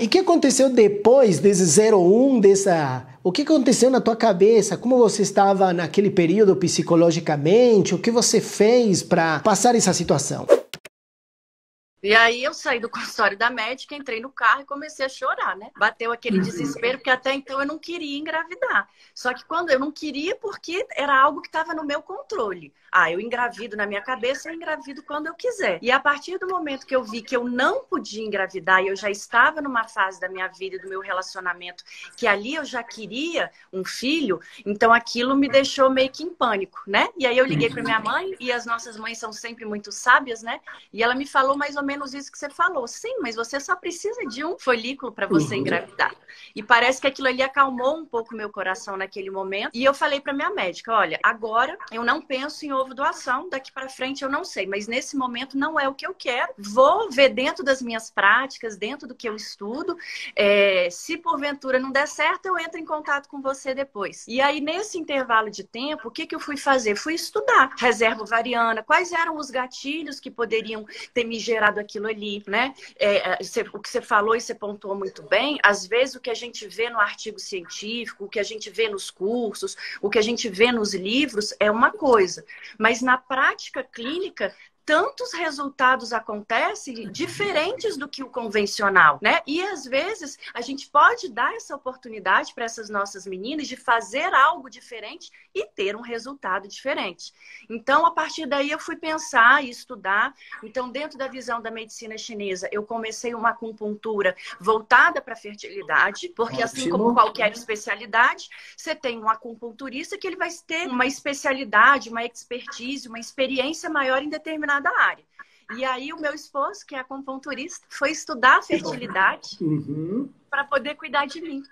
E o que aconteceu depois desse 01, dessa. O que aconteceu na tua cabeça? Como você estava naquele período psicologicamente? O que você fez para passar essa situação? E aí eu saí do consultório da médica, entrei no carro e comecei a chorar, né? Bateu aquele desespero, porque até então eu não queria engravidar. Só que quando eu não queria, porque era algo que estava no meu controle. Ah, eu engravido na minha cabeça, eu engravido quando eu quiser. E a partir do momento que eu vi que eu não podia engravidar e eu já estava numa fase da minha vida e do meu relacionamento que ali eu já queria um filho, então aquilo me deixou meio que em pânico, né? E aí eu liguei para minha mãe e as nossas mães são sempre muito sábias, né? E ela me falou mais ou menos isso que você falou. Sim, mas você só precisa de um folículo para você uhum. engravidar. E parece que aquilo ali acalmou um pouco meu coração naquele momento. E eu falei para minha médica, olha, agora eu não penso em ovo doação, daqui para frente eu não sei, mas nesse momento não é o que eu quero. Vou ver dentro das minhas práticas, dentro do que eu estudo. É, se porventura não der certo, eu entro em contato com você depois. E aí, nesse intervalo de tempo, o que, que eu fui fazer? Fui estudar reserva ovariana, quais eram os gatilhos que poderiam ter me gerado aquilo ali, né? É, é o que você falou e você pontuou muito bem, às vezes o que a gente vê no artigo científico, o que a gente vê nos cursos, o que a gente vê nos livros é uma coisa. Mas na prática clínica, tantos resultados acontecem diferentes do que o convencional, né? E às vezes a gente pode dar essa oportunidade para essas nossas meninas de fazer algo diferente e ter um resultado diferente. Então, a partir daí eu fui pensar e estudar. Então, dentro da visão da medicina chinesa, eu comecei uma acupuntura voltada para a fertilidade, porque assim Ótimo. assim como qualquer especialidade, você tem um acupunturista que ele vai ter uma especialidade, uma expertise, uma experiência maior em determinado determinada área. E aí o meu esposo, que é acupunturista, foi estudar a fertilidade uhum. para poder cuidar de mim.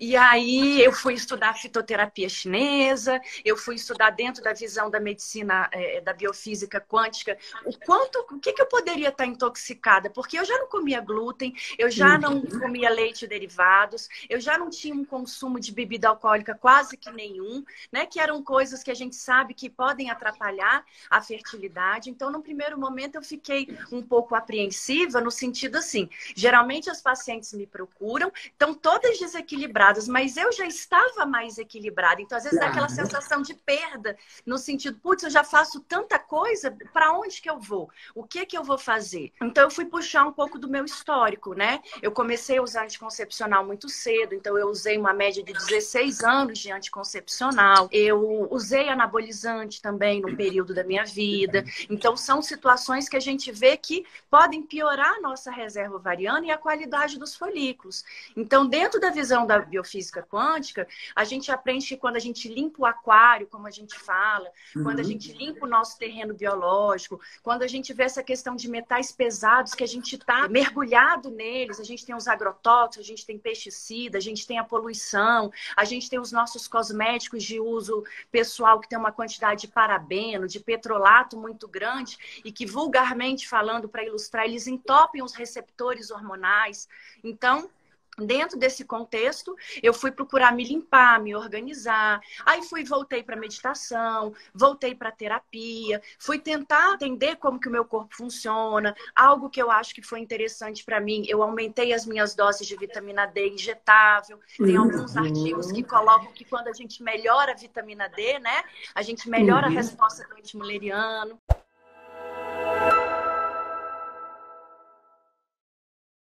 E aí eu fui estudar fitoterapia chinesa, eu fui estudar dentro da visão da medicina, é, da biofísica quântica, o quanto, o que, que eu poderia estar intoxicada, porque eu já não comia glúten, eu já não uhum. comia leite derivados, eu já não tinha um consumo de bebida alcoólica quase que nenhum, né? Que eram coisas que a gente sabe que podem atrapalhar a fertilidade. Então, no primeiro momento, eu fiquei um pouco apreensiva no sentido assim, geralmente as pacientes me procuram, estão todas desequilibradas mas eu já estava mais equilibrada. Então, às vezes, claro. dá aquela sensação de perda, no sentido, putz, eu já faço tanta coisa, para onde que eu vou? O que que eu vou fazer? Então, eu fui puxar um pouco do meu histórico, né? Eu comecei a usar anticoncepcional muito cedo, então eu usei uma média de 16 anos de anticoncepcional. Eu usei anabolizante também no período da minha vida. Então, são situações que a gente vê que podem piorar a nossa reserva ovariana e a qualidade dos folículos. Então, dentro da visão da biofísica quântica, a gente aprende que quando a gente limpa o aquário, como a gente fala, uhum. quando a uhum. gente limpa o nosso terreno biológico, quando a gente vê essa questão de metais pesados que a gente está mergulhado neles, a gente tem os agrotóxicos, a gente tem pesticida, a gente tem a poluição, a gente tem os nossos cosméticos de uso pessoal que tem uma quantidade de parabeno, de petrolato muito grande e que vulgarmente falando para ilustrar, eles entopem os receptores hormonais. Então, Dentro desse contexto, eu fui procurar me limpar, me organizar. Aí fui, voltei para meditação, voltei para terapia, fui tentar entender como que o meu corpo funciona. Algo que eu acho que foi interessante para mim, eu aumentei as minhas doses de vitamina D injetável. Tem uhum. alguns artigos que colocam que quando a gente melhora a vitamina D, né, a gente melhora uhum. a resposta do antimuleriano.